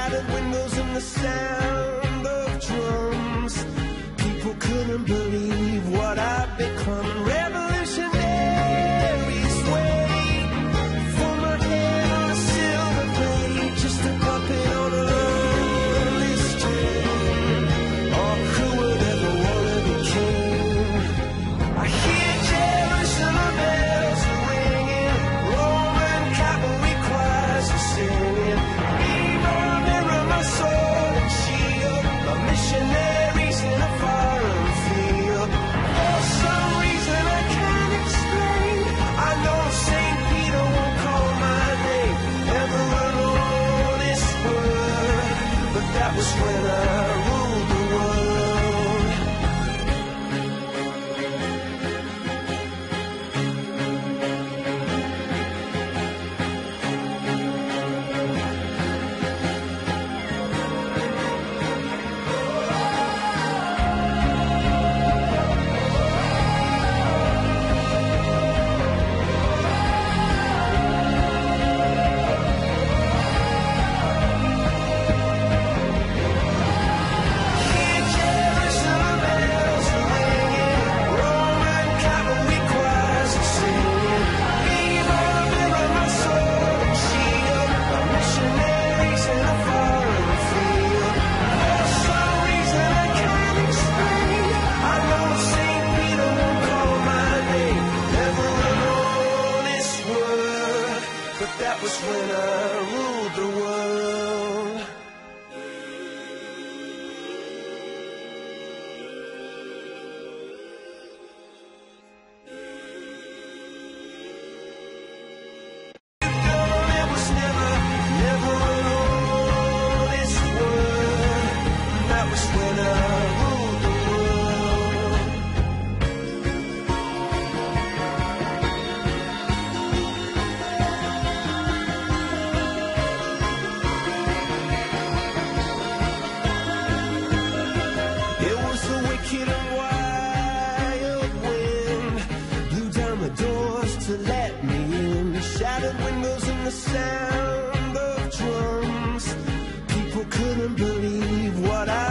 shattered windows and the sound of drums. People couldn't believe what I've become. Rebel was winner. the sound of drums. People couldn't believe what I